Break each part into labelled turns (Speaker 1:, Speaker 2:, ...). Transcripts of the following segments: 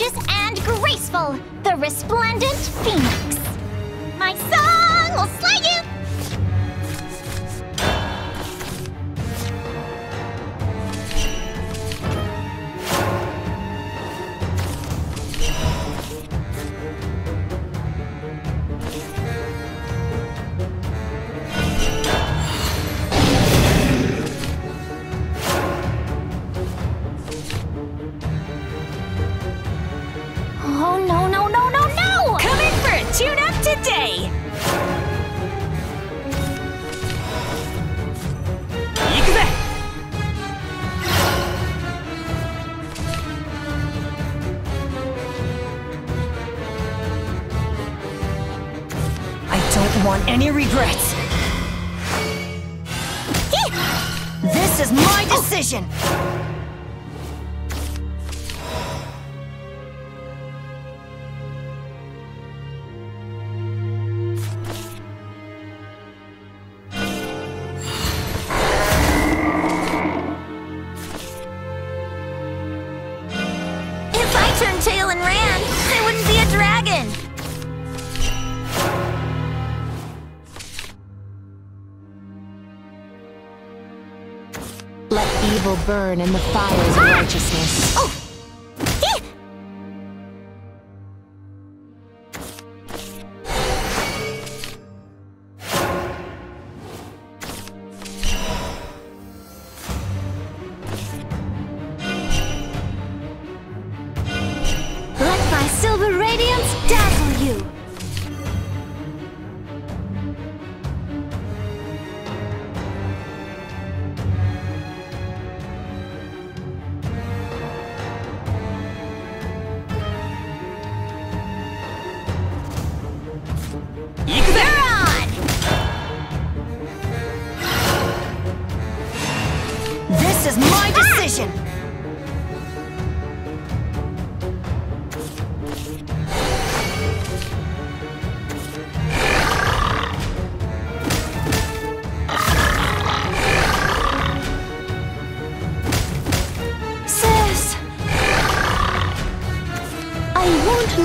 Speaker 1: gorgeous and graceful, the resplendent phoenix. My song will slay
Speaker 2: evil burn in the fires of ah! righteousness.
Speaker 1: Oh!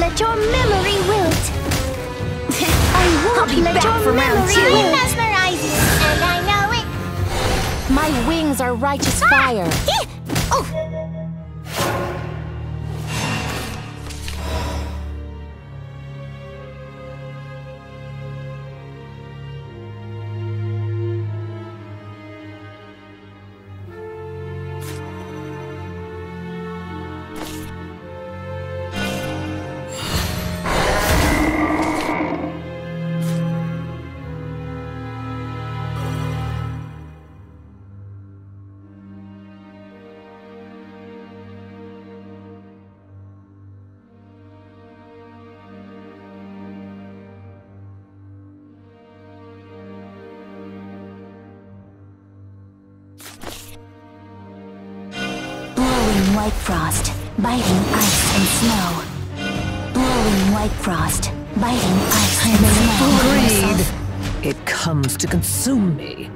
Speaker 1: Let your memory wilt. I won't
Speaker 3: I'll be
Speaker 1: let
Speaker 3: back
Speaker 1: your
Speaker 3: for round
Speaker 1: memory
Speaker 3: two.
Speaker 1: wilt. mesmerizing, and I know it.
Speaker 2: My wings are righteous
Speaker 4: ah! fire. Frost, biting ice and snow. Blowing white frost, biting ice and snow.
Speaker 5: Greed. It comes to consume me.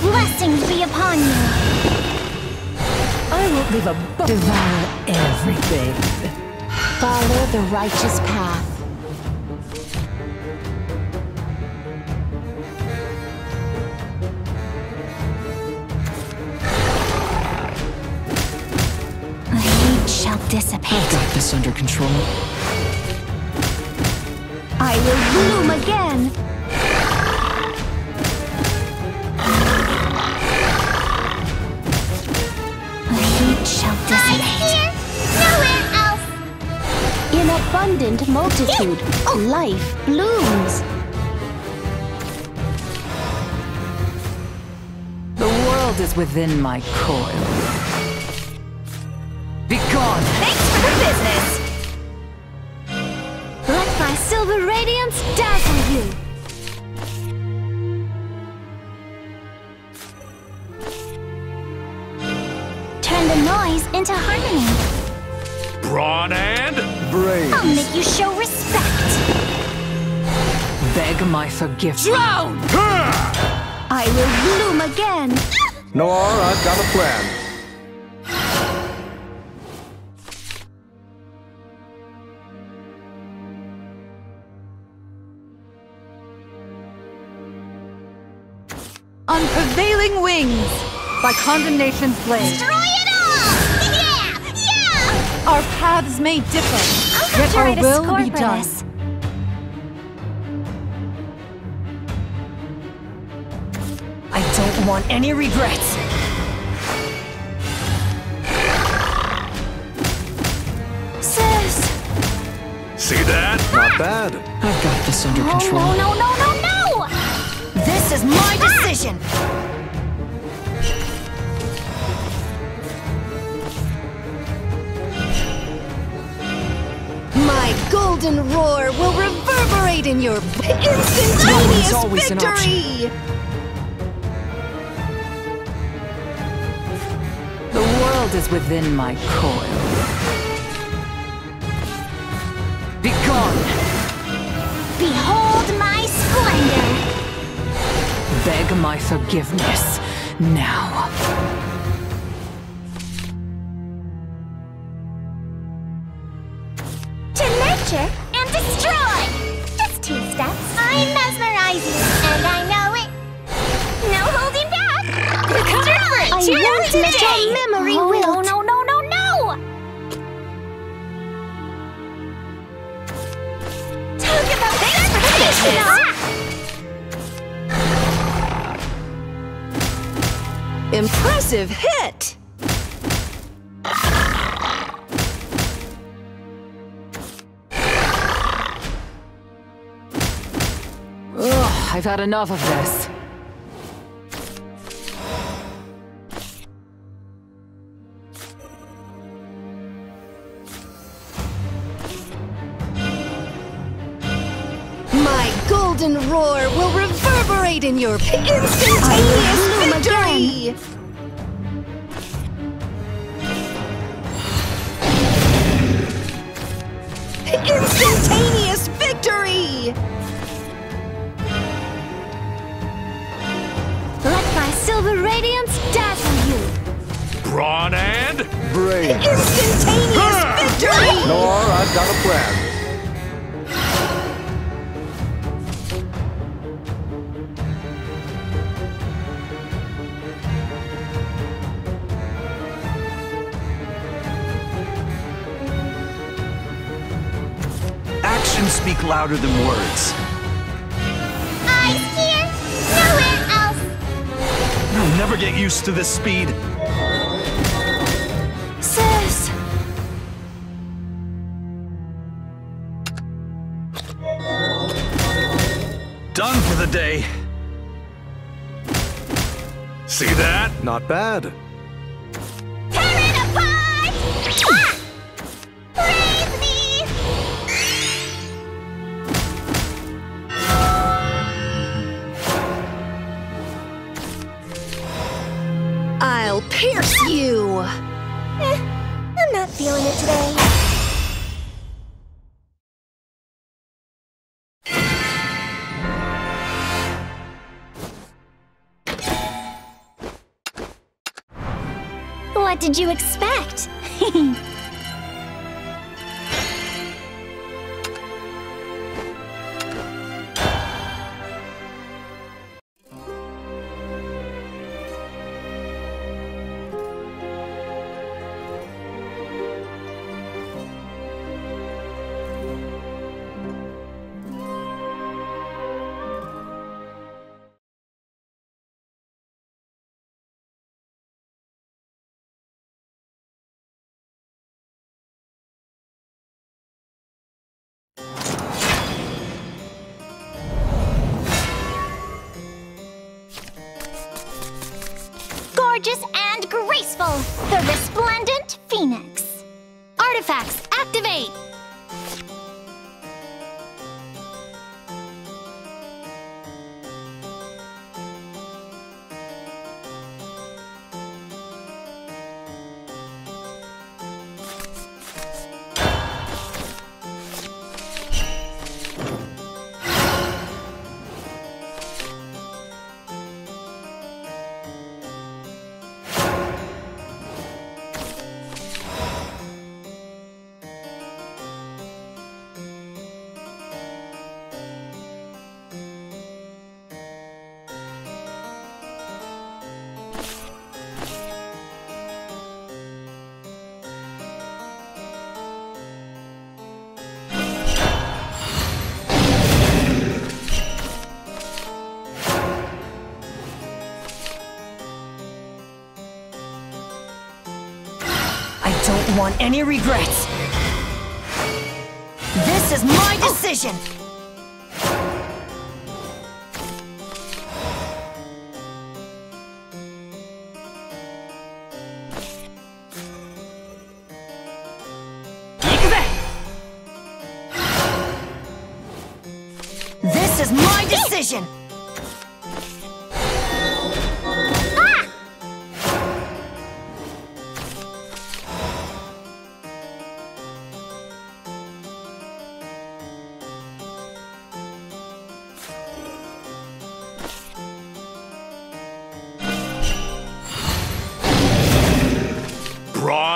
Speaker 1: Blessings be upon you.
Speaker 5: I won't leave a devour everything.
Speaker 2: Follow the righteous path.
Speaker 4: Shall dissipate.
Speaker 5: Got this under control.
Speaker 1: I will bloom again.
Speaker 4: The heat shall
Speaker 1: I'm
Speaker 4: dissipate.
Speaker 1: here, nowhere else.
Speaker 2: In abundant multitude, oh. life blooms.
Speaker 5: The world is within my coil. Be gone!
Speaker 3: Thanks for the business!
Speaker 1: Let my silver radiance dazzle you. Turn the noise into harmony.
Speaker 6: Brawn and brave.
Speaker 1: I'll make you show respect.
Speaker 5: Beg my forgiveness. Drown!
Speaker 1: I will bloom again.
Speaker 6: Noir, I've got a plan.
Speaker 7: On prevailing wings, by condemnation's blade.
Speaker 1: Destroy it all! Yeah! Yeah!
Speaker 7: Our paths may differ,
Speaker 1: I'll
Speaker 7: yet our will be done.
Speaker 1: this.
Speaker 4: I don't want any regrets.
Speaker 1: Sis!
Speaker 8: See that? Ah!
Speaker 9: Not bad.
Speaker 5: I've got this under
Speaker 1: Oh,
Speaker 5: control.
Speaker 1: no, no, no, no, no!
Speaker 4: This is my ah!
Speaker 10: decision. Golden roar will reverberate in your instantaneous
Speaker 5: an
Speaker 10: victory!
Speaker 7: The world is within my coil. Begone!
Speaker 1: Behold my splendor!
Speaker 7: Beg my forgiveness now.
Speaker 11: Your memory
Speaker 1: oh,
Speaker 11: wilt.
Speaker 1: No, no, no, no, no! Talk about desperation!
Speaker 10: Impressive hit!
Speaker 7: Ugh, I've had enough of this.
Speaker 10: Reverberate in your instantaneous victory! Instantaneous victory!
Speaker 1: Let my silver radiance dazzle you!
Speaker 8: Brawn and
Speaker 9: Brave.
Speaker 10: Instantaneous victory!
Speaker 9: Nor, I've got a plan.
Speaker 6: Actions speak louder than words.
Speaker 1: Eyes here, nowhere else!
Speaker 6: You'll never get used to this speed.
Speaker 1: Sis!
Speaker 6: Done for the day.
Speaker 8: see that?
Speaker 9: Not bad.
Speaker 1: What did you expect? Gorgeous and graceful, the resplendent phoenix. Artifacts activate.
Speaker 3: Want any regrets. This is my oh. decision!
Speaker 6: This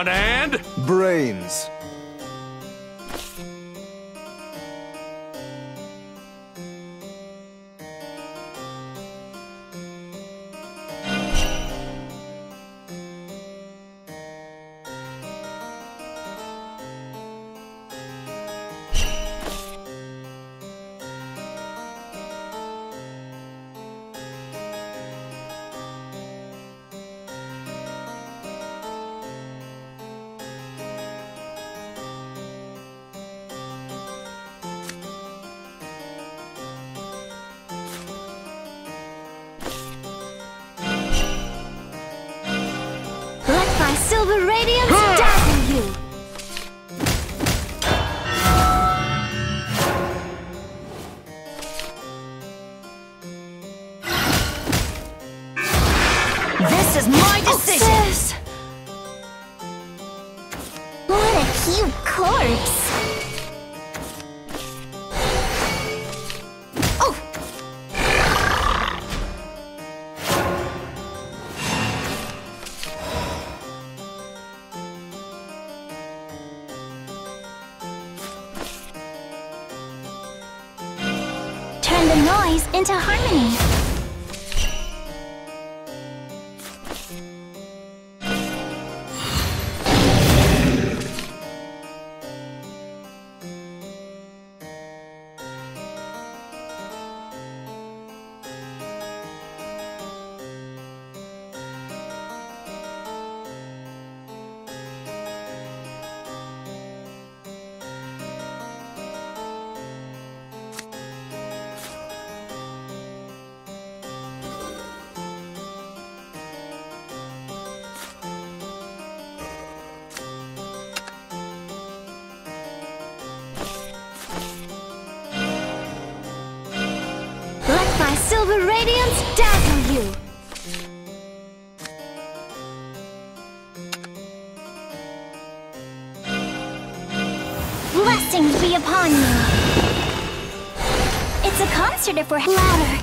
Speaker 6: and
Speaker 11: Brains.
Speaker 1: If we're louder,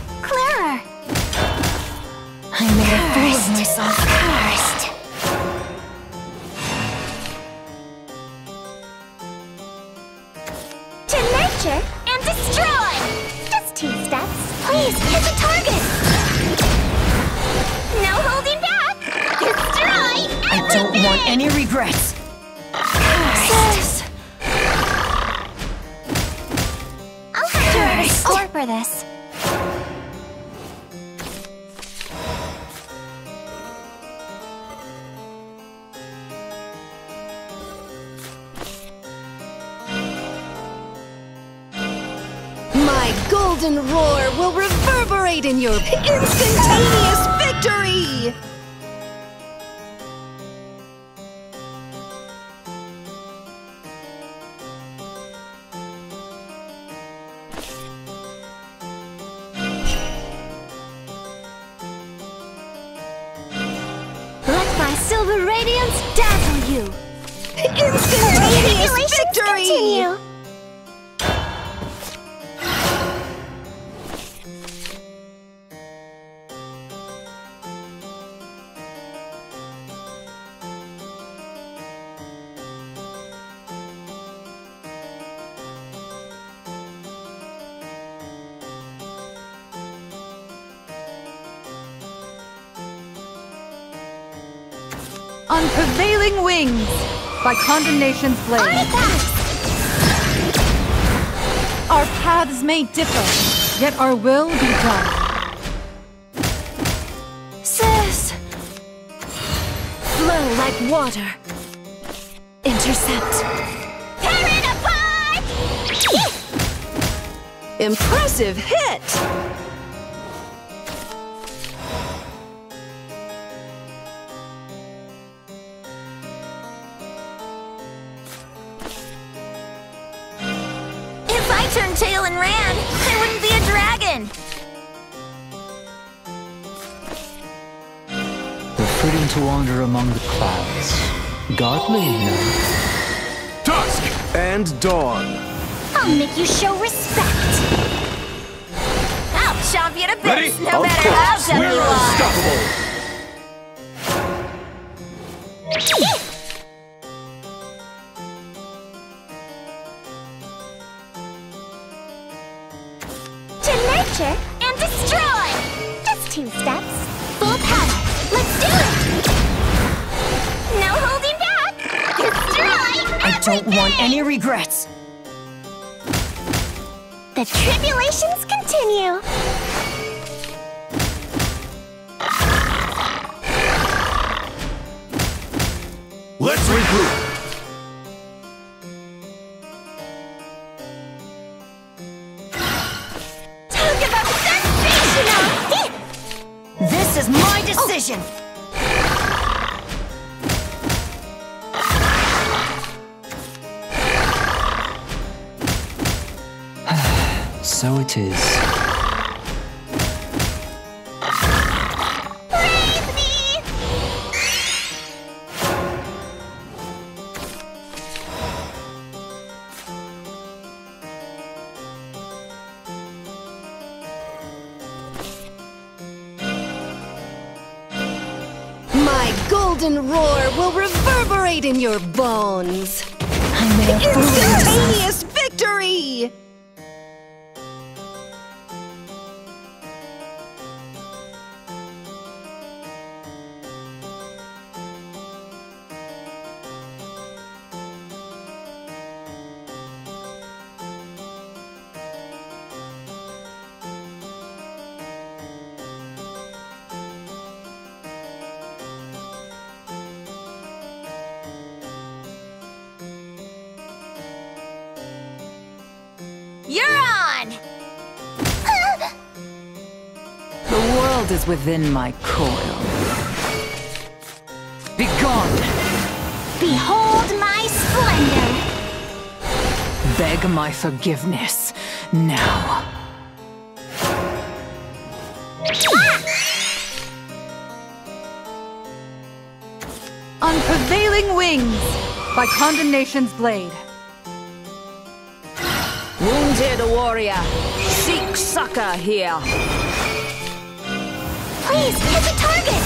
Speaker 10: golden roar will reverberate in your instantaneous victory!
Speaker 12: Wings, by condemnation's blade. Our paths may differ, yet our will be done.
Speaker 10: Sis! Flow like water
Speaker 3: Intercept.
Speaker 1: Tear it apart!
Speaker 10: Impressive hit!
Speaker 1: Dragon!
Speaker 7: Befitting to wander among the clouds. Godly, no?
Speaker 6: Dusk!
Speaker 11: And dawn.
Speaker 1: I'll make you show respect! I'll chomp you to
Speaker 6: Ready?
Speaker 1: bits, no
Speaker 11: Of
Speaker 1: matter how
Speaker 11: course.
Speaker 1: tough
Speaker 6: We're
Speaker 1: you are!
Speaker 6: unstoppable!
Speaker 1: To nurture and destroy! Just two steps. Full power. Let's do it! No holding back! Destroy
Speaker 3: I don't want any regrets.
Speaker 1: The tribulations continue.
Speaker 6: Let's regroup!
Speaker 3: My decision.
Speaker 7: So it is.
Speaker 10: In your bones!
Speaker 3: I made a fool.
Speaker 10: Instantaneous victory!
Speaker 5: Is within my coil. Begone!
Speaker 1: Behold my splendor!
Speaker 5: Beg my forgiveness. Now.
Speaker 12: On prevailing wings by Condemnation's blade.
Speaker 3: Wounded warrior, seek succor here.
Speaker 1: Please, hit the target!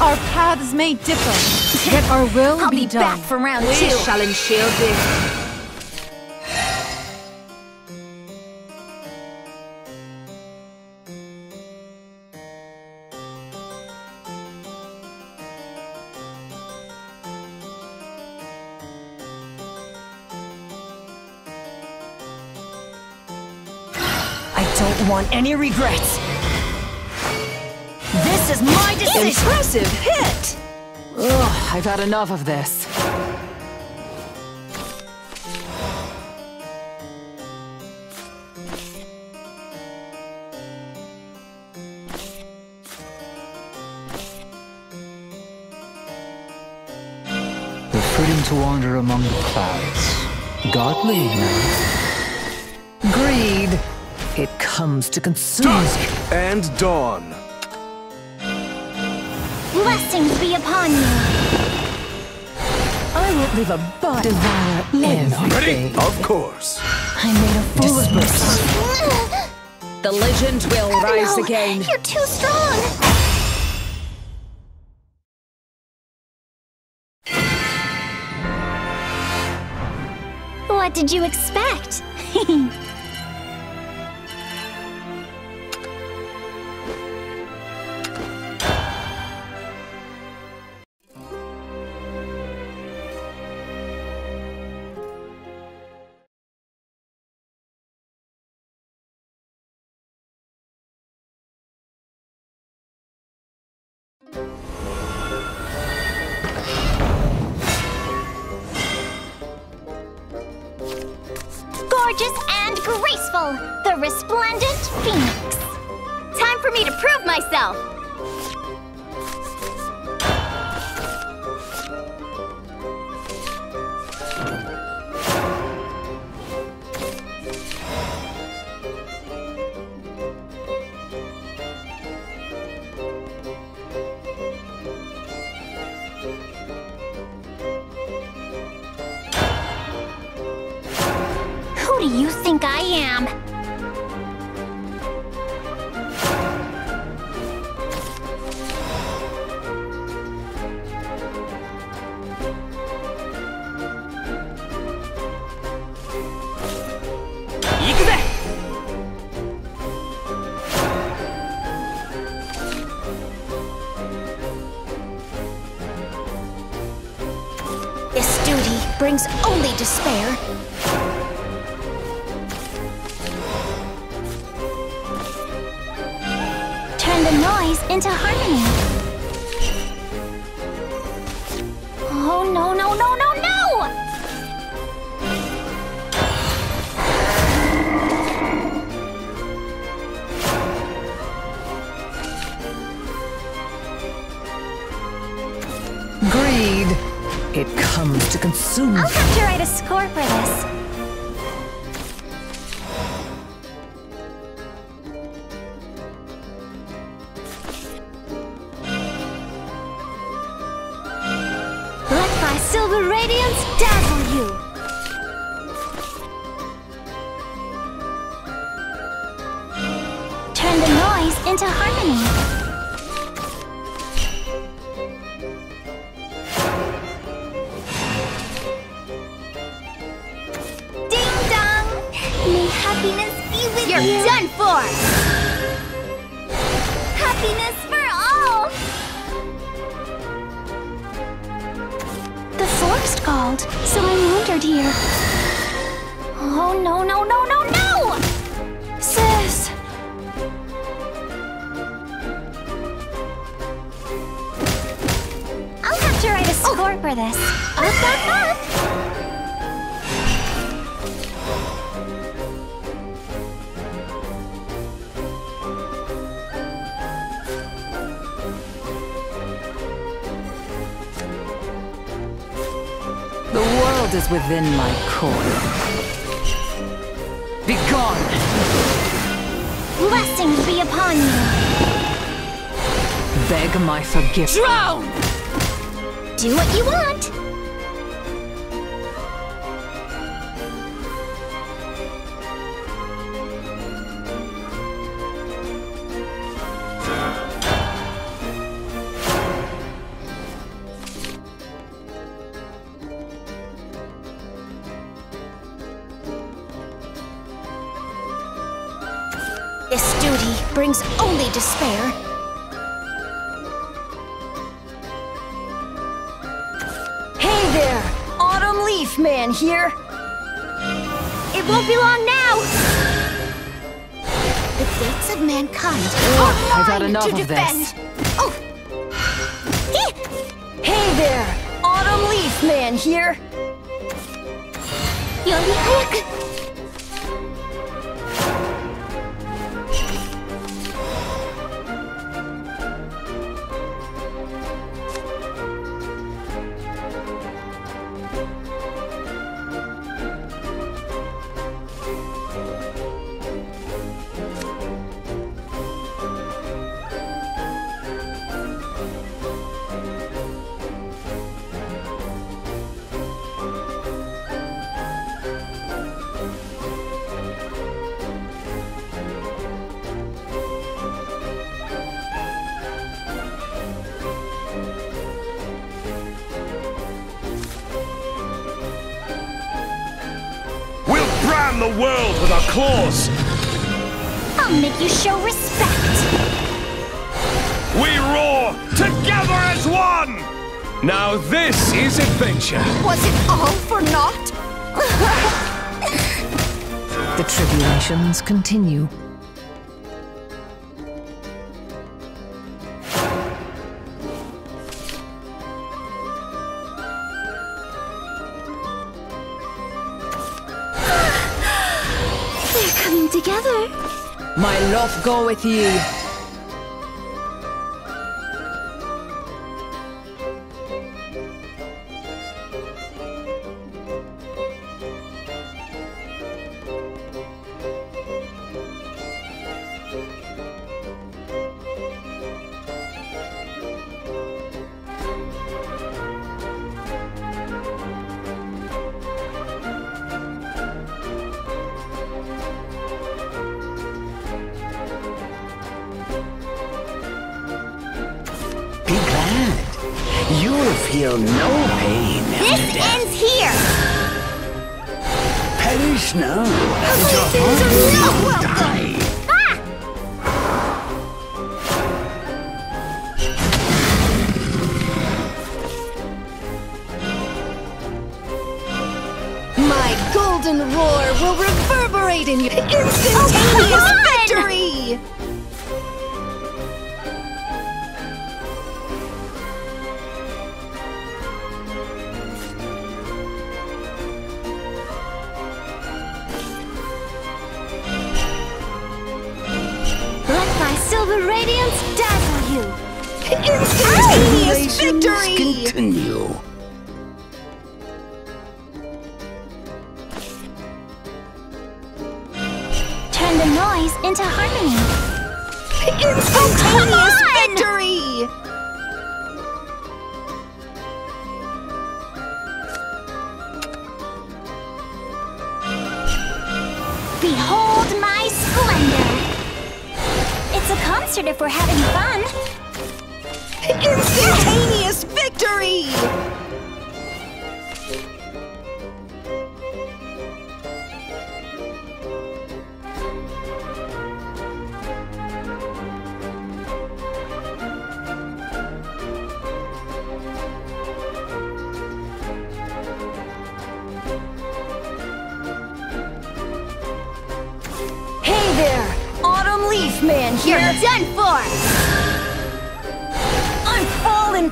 Speaker 12: Our paths may differ, yet our will
Speaker 1: I'll
Speaker 12: be,
Speaker 1: be
Speaker 12: done.
Speaker 1: back for round
Speaker 3: We
Speaker 1: two.
Speaker 3: shall ensure thee. I don't want any regrets. This is my decision.
Speaker 10: Impressive hit!
Speaker 5: Ugh, I've had enough of this.
Speaker 7: The freedom to wander among the clouds. Godly, no?
Speaker 5: Greed. It comes to consume.
Speaker 6: Dusk!
Speaker 11: And dawn.
Speaker 1: Blessings be upon you!
Speaker 5: I won't leave a butt. Devour everything.
Speaker 6: Ready?
Speaker 11: Of course.
Speaker 3: I made a fool of myself. The legend will rise
Speaker 1: no,
Speaker 3: again.
Speaker 1: You're too strong! What did you expect? am?
Speaker 5: It comes to consume.
Speaker 1: I'll have to write a score for this. Score for this. Up, up, up!
Speaker 7: The world is within my coil. Begone!
Speaker 1: Blessings be upon you!
Speaker 7: Beg my forgiveness. Drown!
Speaker 1: Do what you want! This duty brings only despair.
Speaker 4: Leaf Man here!
Speaker 1: It won't be long now! The gates of mankind oh, are
Speaker 7: I've had enough
Speaker 1: to
Speaker 7: of
Speaker 1: defend!
Speaker 7: this.
Speaker 1: Oh!
Speaker 4: Hey there! Autumn Leaf Man here!
Speaker 6: The world with our claws!
Speaker 1: I'll make you show respect!
Speaker 6: We roar together as one!
Speaker 10: Now this is adventure.
Speaker 4: Was it all for naught?
Speaker 5: The tribulations continue.
Speaker 3: Love go with you.
Speaker 13: You'll feel no pain.
Speaker 11: This ends here!
Speaker 13: Perish now. and your heart will
Speaker 11: not
Speaker 13: not
Speaker 11: welcome.
Speaker 13: die. Ah!
Speaker 10: My golden roar will reverberate in your instantaneous oh,
Speaker 11: on!
Speaker 10: victory!
Speaker 1: Behold my splendor. It's a concert if we're having fun.
Speaker 10: Instantaneous victory!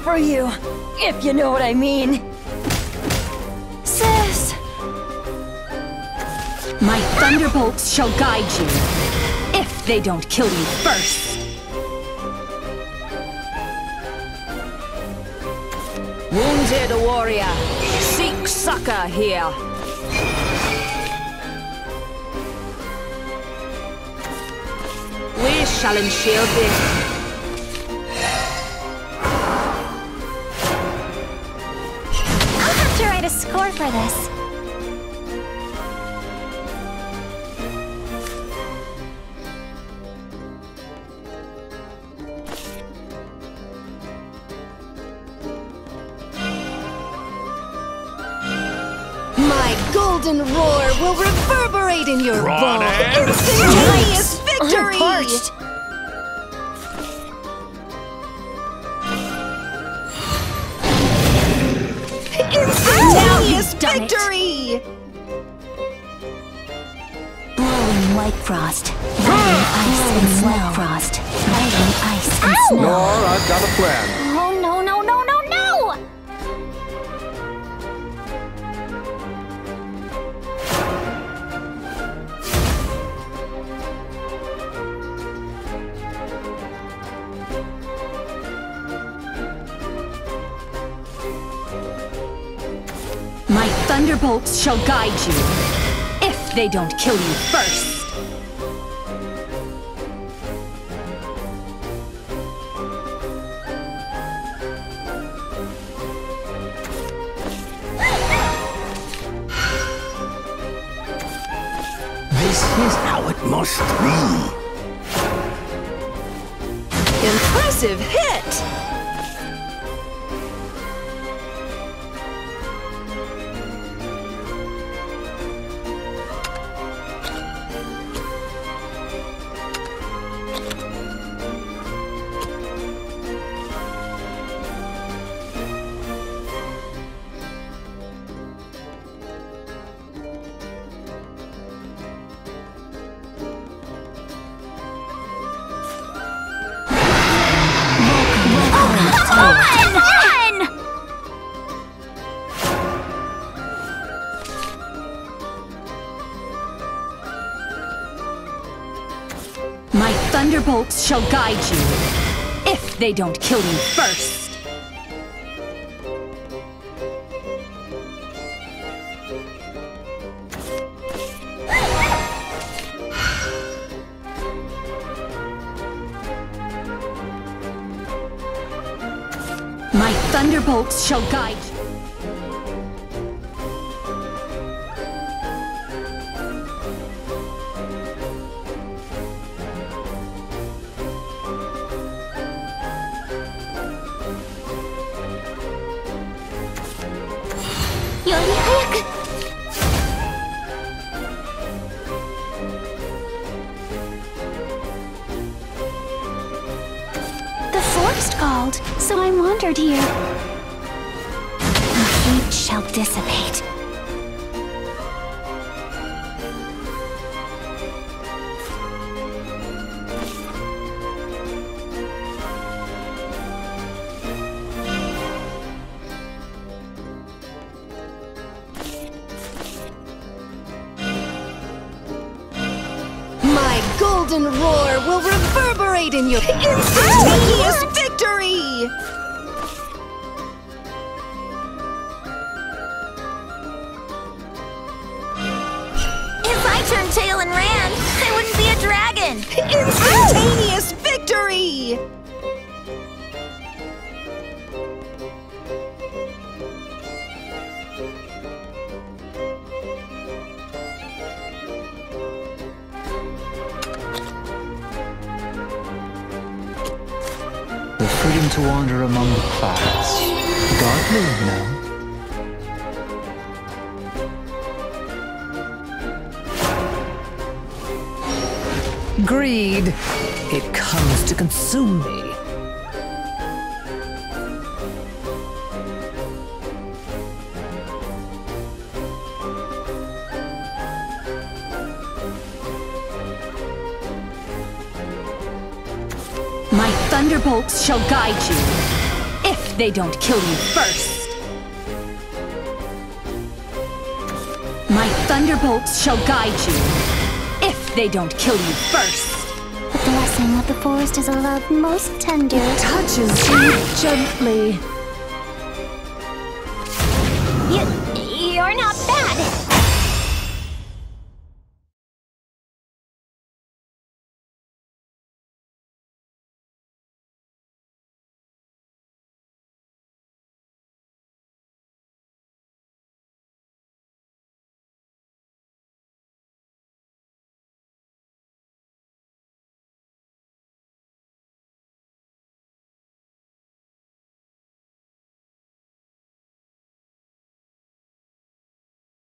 Speaker 11: For
Speaker 3: you, if you know what I mean.
Speaker 1: Sis,
Speaker 3: My thunderbolts shall guide you, if they don't kill you first. Wounded warrior, seek succor here. We shall enshield thee.
Speaker 1: Score for this.
Speaker 10: My golden roar will reverberate in your
Speaker 14: Run
Speaker 10: vault!
Speaker 14: and
Speaker 10: Instantaneous victory!
Speaker 4: White frost, biting ice and snow. Frost, biting ice and snow.
Speaker 6: Nor, I've got a plan.
Speaker 1: Oh, no, no, no, no, no!
Speaker 3: My thunderbolts shall guide you, if they don't kill you first. Thunderbolts shall guide you. If they don't kill you first. My thunderbolts shall guide you.
Speaker 10: Golden roar will reverberate in your instantaneous ah! victory!
Speaker 11: If I turned tail and ran, I wouldn't be a dragon!
Speaker 10: Instantaneous
Speaker 7: wander among the clouds. Godly, no?
Speaker 5: Greed. It comes to consume me.
Speaker 3: Thunderbolts shall guide you. If they don't kill you first. My thunderbolts shall guide you. If they don't kill you first.
Speaker 1: The blessing of the forest is a love most tender.
Speaker 15: Touches you gently.